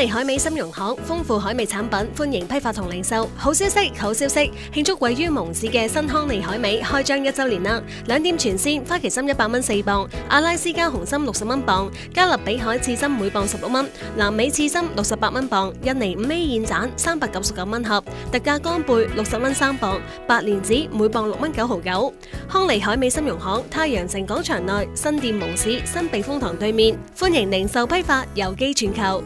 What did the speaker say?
利海美深融行，丰富海味产品，欢迎批发同零售。好消息，好消息，庆祝位于蒙市嘅新康利海美开张一周年啦！两店全线，花旗参一百蚊四磅，阿拉斯加红参六十蚊磅，加勒比海刺参每磅十六蚊，南美刺参六十八蚊磅，印尼五 A 燕盏三百九十九蚊盒，特价干贝六十蚊三磅，白莲子每磅六蚊九毫九。康利海美深融行，太阳城广场内新店蒙市新避风塘对面，欢迎零售批发，邮寄全球。